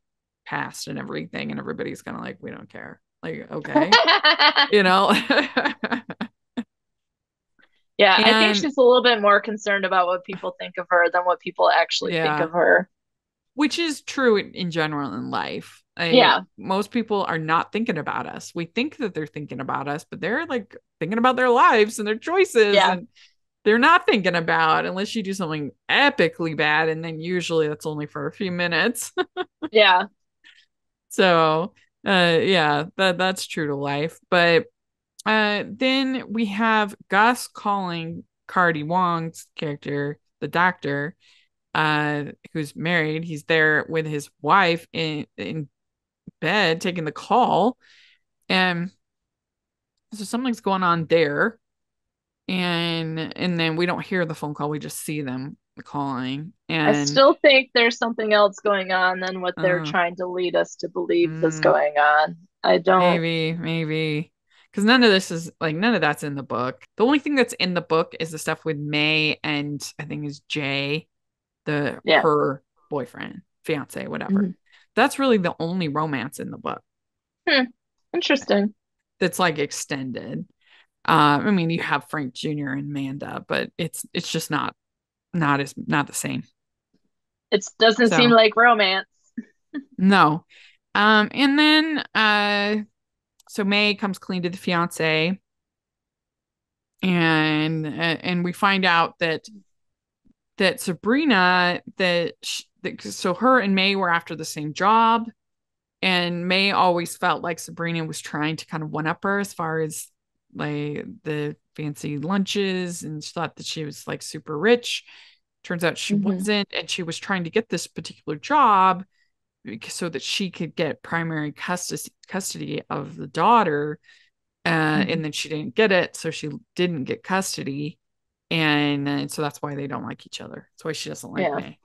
past and everything, and everybody's kind of like, we don't care. Like, okay, you know. yeah, I think she's a little bit more concerned about what people think of her than what people actually think of her. Which is true in, in general in life. I- Yeah. Most people are not thinking about us. We think that they're thinking about us, but they're like thinking about their lives and their choices. Yeah. And they're not thinking about unless you do something epically bad. And then usually that's only for a few minutes. Yeah. so uh yeah, that that's true to life. But uh then we have Gus calling Cardi Wong's character, the doctor, uh, who's married. He's there with his wife in in bed taking the call. And so something's going on there. And and then we don't hear the phone call, we just see them calling. And I still think there's something else going on than what they're Uh. trying to lead us to believe is Mm. going on. I don't. Maybe, maybe. Because none of this is like none of that's in the book. The only thing that's in the book is the stuff with May and I think is Jay, the Yeah. her boyfriend, fiance, whatever. Mhm. That's really the only romance in the book Interesting. that's like extended. Uh, I mean, you have Frank Jr. and Amanda, but it's it's just not not as not the same. It doesn't So- seem like romance. No. Um, and then uh so May comes clean to the fiance. And uh, and we find out that that Sabrina that, sh- that so her and May were after the same job. And May always felt like Sabrina was trying to kind of one up her as far as like the fancy lunches. And she thought that she was like super rich. Turns out she Mhm. wasn't. And she was trying to get this particular job so that she could get primary custody custody of the daughter uh, Mhm. and then she didn't get it so she didn't get custody and, uh, so that's why they don't like each other that's why she doesn't like Yeah. me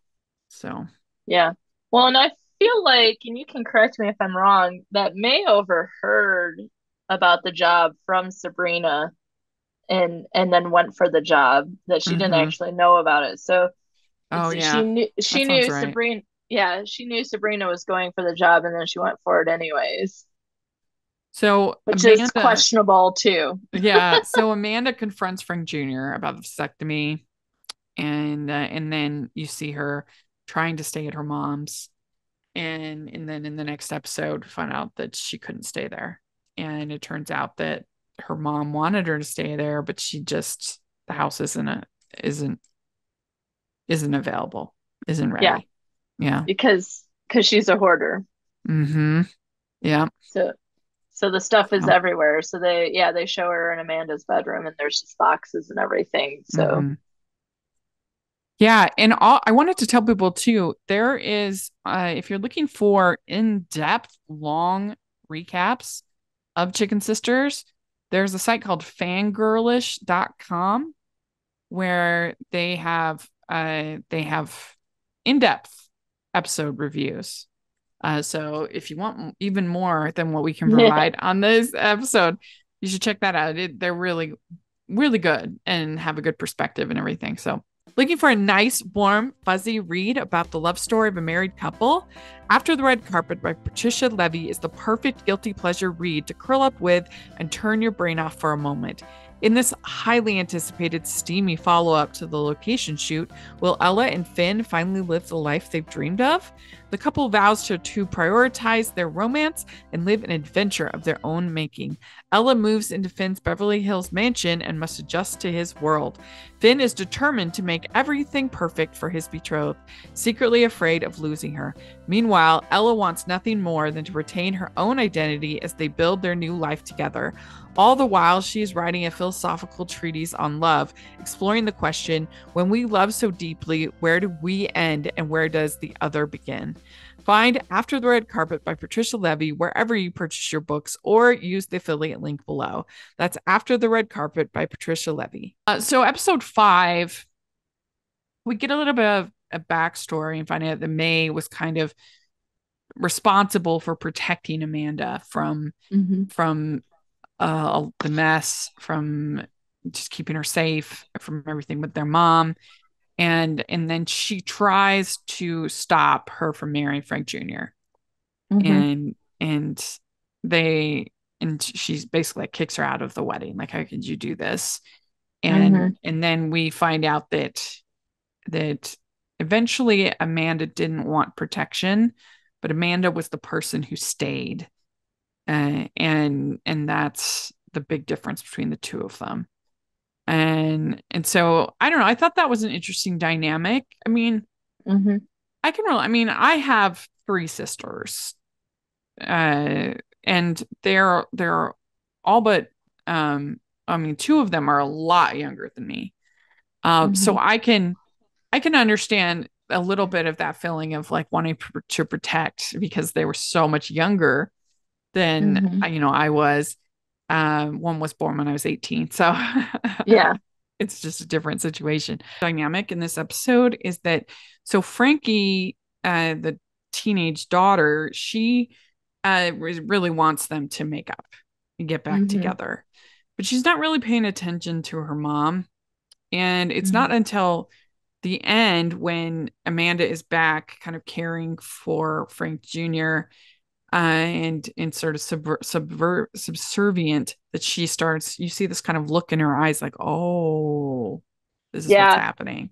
so Yeah. Well, and I feel like, and you can correct me if I'm wrong, that May overheard about the job from Sabrina and and then went for the job that she didn't Mhm. actually know about it. So oh yeah she knew she knew right. Sabrina yeah, she knew Sabrina was going for the job and then she went for it anyways, so which Amanda, is questionable too. yeah so Amanda confronts Frank Jr. about the vasectomy and uh, and then you see her trying to stay at her mom's and and then in the next episode find out that she couldn't stay there and it turns out that her mom wanted her to stay there but she just the house isn't a, isn't isn't available isn't ready Yeah. Yeah Because because she's a hoarder. mm-hmm yeah So so the stuff is Oh. everywhere. So they yeah, they show her in Amanda's bedroom and there's just boxes and everything. So Mhm. Yeah, and all, I wanted to tell people too, there is uh if you're looking for in-depth long recaps of Chicken Sisters, there's a site called fangirlish.com where they have uh they have in-depth episode reviews Uh, so if you want even more than what we can provide on this episode, you should check that out. It, they're really, really good and have a good perspective and everything. So Looking for a nice, warm, fuzzy read about the love story of a married couple? After the Red Carpet by Patricia Levy is the perfect guilty pleasure read to curl up with and turn your brain off for a moment. In this highly anticipated, steamy follow up to the location shoot, will Ella and Finn finally live the life they've dreamed of? The couple vows to, to prioritize their romance and live an adventure of their own making. Ella moves into Finn's Beverly Hills mansion and must adjust to his world. Finn is determined to make everything perfect for his betrothed, secretly afraid of losing her. Meanwhile, Ella wants nothing more than to retain her own identity as they build their new life together. All the while, she is writing a philosophical treatise on love, exploring the question when we love so deeply, where do we end and where does the other begin? Find After the Red Carpet by Patricia Levy wherever you purchase your books or use the affiliate link below. That's After the Red Carpet by Patricia Levy. Uh, so, episode five, we get a little bit of a backstory and find out that May was kind of responsible for protecting Amanda from Mhm. from uh the mess from just keeping her safe from everything with their mom and and then she tries to stop her from marrying Frank Jr. Mhm. and and they and she's basically like kicks her out of the wedding like how could you do this and Mhm. and then we find out that that eventually Amanda didn't want protection but Amanda was the person who stayed uh, and and that's the big difference between the two of them and and so I don't know I thought that was an interesting dynamic I mean Mhm. I can really, I mean, I have three sisters. Uh, and they're they're all but um I mean, two of them are a lot younger than me. Um, so I can I can understand a little bit of that feeling of like wanting pr- to protect because they were so much younger than Mhm. uh, you know I was. Um, one was born when I was 18. So Yeah. it's just a different situation. Dynamic in this episode is that so Frankie, uh, the teenage daughter, she uh re- really wants them to make up and get back Mhm. together, but she's not really paying attention to her mom. And it's Mhm. not until the end when Amanda is back, kind of caring for Frank Jr. Uh, and and sort of subver- subver- subservient that she starts. You see this kind of look in her eyes, like, oh, this is what's happening.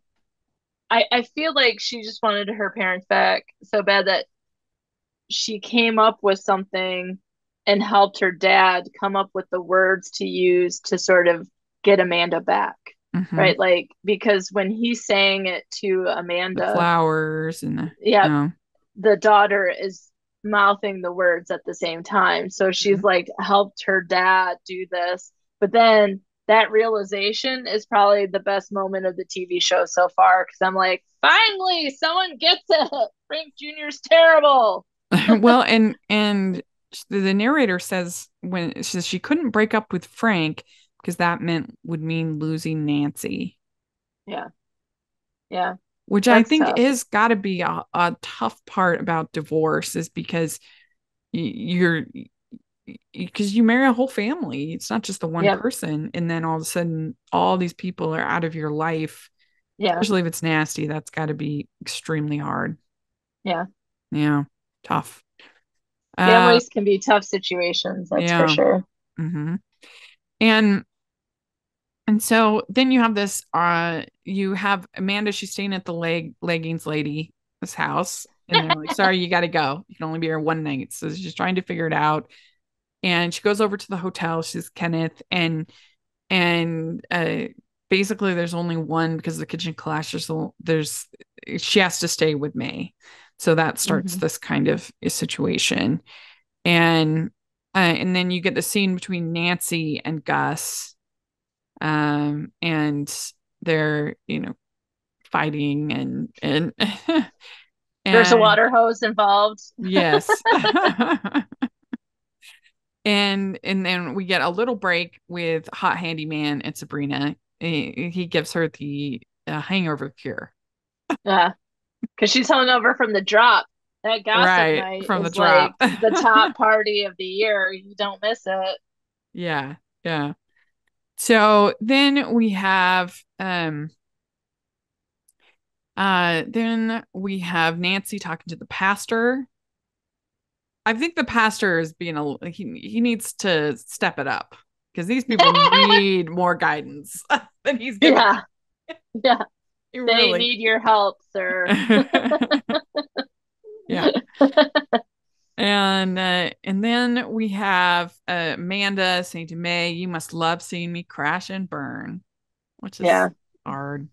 I, I feel like she just wanted her parents back so bad that she came up with something and helped her dad come up with the words to use to sort of get Amanda back, Mhm. right? Like, because when he's saying it to The Amanda, flowers and the, yeah, the daughter is mouthing the words at the same time. So she's Mhm. like helped her dad do this. But then that realization is probably the best moment of the TV show so far because I'm like, finally, someone gets it. Frank Jr.'s terrible. well, and and the narrator says when she says she couldn't break up with Frank because that meant would mean losing Nancy. Yeah. Yeah. Which I think tough. is got to be a, a tough part about divorce is because you're because you marry a whole family. It's not just the one Yep. person, and then all of a sudden, all these people are out of your life. Yeah. Especially if it's nasty, that's got to be extremely hard. Yeah. Yeah, tough. Uh, Families can be tough situations, that's yeah. for sure. hmm And and so then you have this uh you have Amanda, she's staying at the leg leggings lady's house. And they're like, sorry, you gotta go. You can only be here one night. So she's trying to figure it out. And she goes over to the hotel. She's Kenneth and and uh basically there's only one because the kitchen clashes there's she has to stay with May. So that starts Mhm. this kind of situation. And uh, and then you get the scene between Nancy and Gus. Um, and they're, you know, fighting and and, There's a water hose involved. Yes. and and then we get a little break with Hot Handyman and Sabrina. He, he gives her the uh, hangover cure. Yeah. Because she's hungover from the drop. that gossip Right, night from the is like drop. the top party of the year. You don't miss it. Yeah, yeah. So then we have um uh then we have Nancy talking to the pastor. I think the pastor is being a he he needs to step it up because these people need more guidance than he's giving. Yeah. Yeah. He They really. need your help, sir. yeah. And uh, and then we have uh, Amanda saying to May, "You must love seeing me crash and burn," which is Yeah. hard.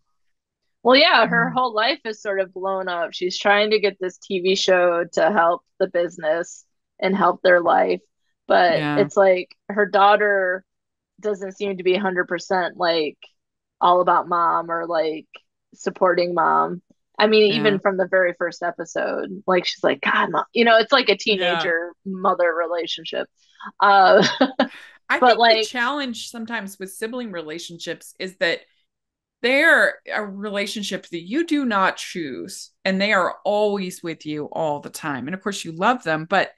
Well, yeah, her whole life is sort of blown up. She's trying to get this TV show to help the business and help their life, but Yeah. it's like her daughter doesn't seem to be 100% like all about mom or like supporting mom. I mean, Yeah. even from the very first episode, like she's like, God, mom, you know, it's like a teenager mother relationship. Uh, I But, think the like- challenge sometimes with sibling relationships is that they're a relationship that you do not choose and they are always with you all the time. And of course you love them, but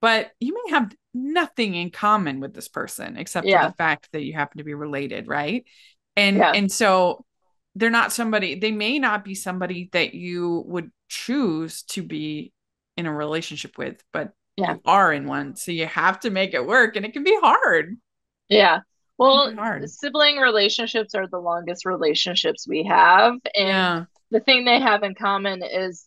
but you may have nothing in common with this person except Yeah. for the fact that you happen to be related, right? And and so they're not somebody they may not be somebody that you would choose to be in a relationship with, but Yeah. you are in one. So you have to make it work and it can be hard. yeah. Well, hard. sibling relationships are the longest relationships we have. And yeah. the thing they have in common is,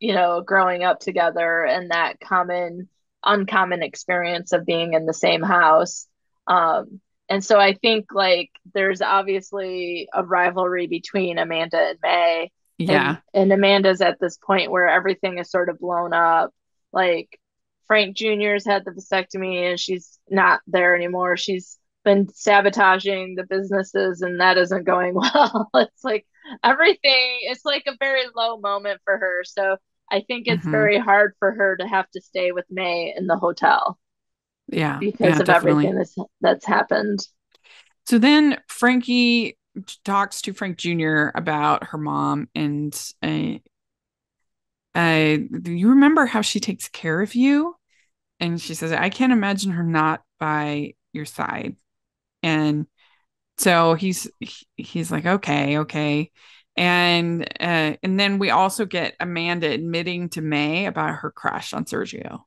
you know, growing up together and that common, uncommon experience of being in the same house. Um, and so I think like there's obviously a rivalry between Amanda and May. Yeah. And, and Amanda's at this point where everything is sort of blown up. Like Frank Jr.'s had the vasectomy and she's not there anymore. She's been sabotaging the businesses and that isn't going well. it's like everything, it's like a very low moment for her. So I think it's Mhm. very hard for her to have to stay with May in the hotel Yeah. because yeah, of definitely. everything that's that's happened. So then Frankie talks to Frank Jr. about her mom and uh, uh, do you remember how she takes care of you? And she says, I can't imagine her not by your side. And so he's he's like, okay, okay. And uh, and then we also get Amanda admitting to May about her crush on Sergio.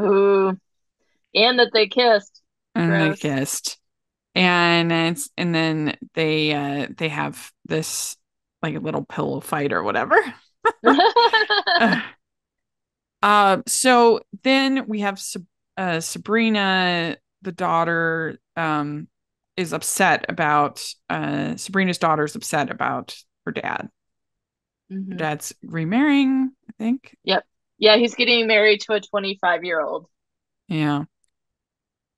Ooh. And that they kissed. and they kissed and it's and then they uh they have this like a little pillow fight or whatever uh so then we have Sab- uh sabrina the daughter um is upset about uh sabrina's daughter is upset about her dad her Mhm. dad's remarrying i think Yep. Yeah, he's getting married to a 25 year old. Yeah.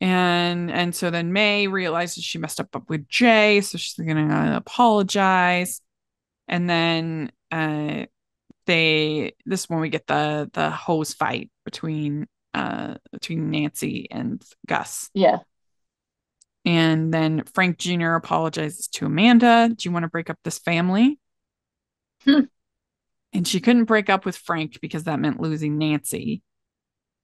And and so then May realizes she messed up with Jay, so she's gonna apologize. And then uh they this is when we get the the hose fight between uh between Nancy and Gus. Yeah. And then Frank Jr. apologizes to Amanda. Do you want to break up this family? Hmm. And she couldn't break up with Frank because that meant losing Nancy.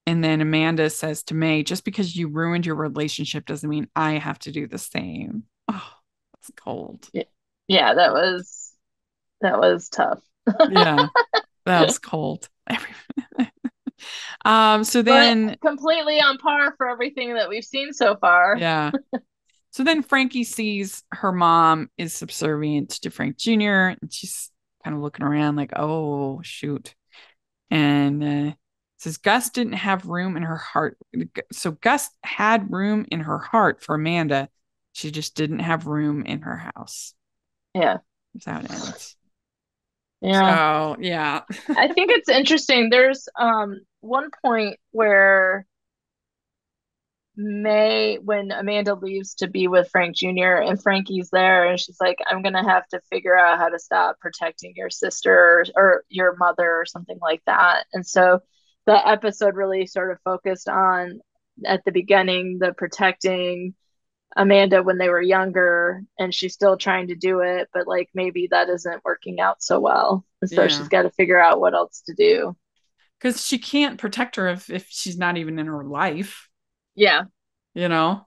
And then Amanda says to May, just because you ruined your relationship doesn't mean I have to do the same. Oh, that's cold. Yeah, that was that was tough. Yeah, that was cold. Um, so then But completely on par for everything that we've seen so far. Yeah. So then Frankie sees her mom is subservient to Frank Jr. and she's kind of looking around like, oh, shoot. And uh, says Gus didn't have room in her heart. So Gus had room in her heart for Amanda. She just didn't have room in her house. Yeah. That's how it ends. Yeah. So, yeah. I think it's interesting. There's um one point where May, when Amanda leaves to be with Frank Jr., and Frankie's there, and she's like, I'm gonna have to figure out how to stop protecting your sister or, or your mother or something like that. And so the episode really sort of focused on at the beginning the protecting Amanda when they were younger, and she's still trying to do it, but like maybe that isn't working out so well. And so Yeah. she's got to figure out what else to do. because she can't protect her if if she's not even in her life. Yeah. You know.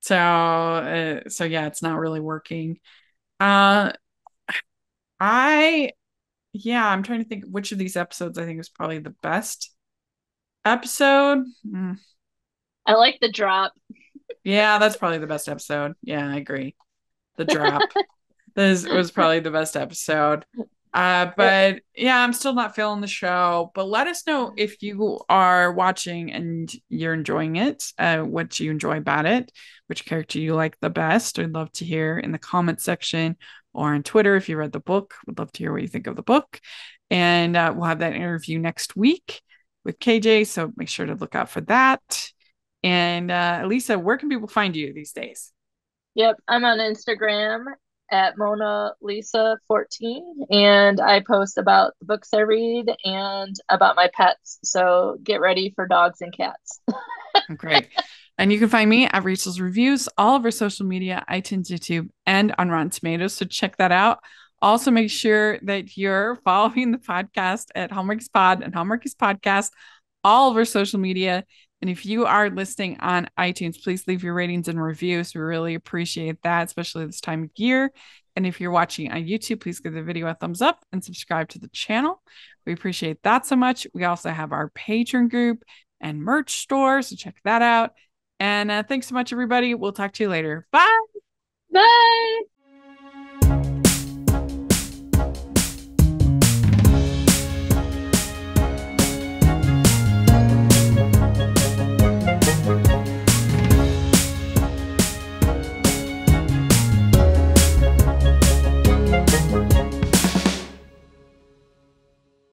So uh, so yeah, it's not really working. Uh, I yeah, I'm trying to think which of these episodes I think is probably the best episode. Mm. I like the drop. Yeah, that's probably the best episode. Yeah, I agree. The drop. this was probably the best episode. Uh, but yeah, I'm still not feeling the show. But let us know if you are watching and you're enjoying it, uh, what do you enjoy about it, which character you like the best. I'd love to hear in the comment section or on Twitter if you read the book. Would love to hear what you think of the book. And uh, we'll have that interview next week with KJ. So make sure to look out for that. And uh, Lisa, where can people find you these days? Yep, I'm on Instagram at Mona Lisa 14 and I post about the books I read and about my pets. So get ready for dogs and cats. Great. And you can find me at Rachel's Reviews, all of our social media, iTunes, YouTube, and on Rotten Tomatoes. So check that out. Also, make sure that you're following the podcast at Hallmarkies Pod and Hallmarkies Podcast, all of our social media. And if you are listening on iTunes, please leave your ratings and reviews. We really appreciate that, especially this time of year. And if you're watching on YouTube, please give the video a thumbs up and subscribe to the channel. We appreciate that so much. We also have our Patreon group and merch store, so check that out. And uh, thanks so much, everybody. We'll talk to you later. Bye. Bye.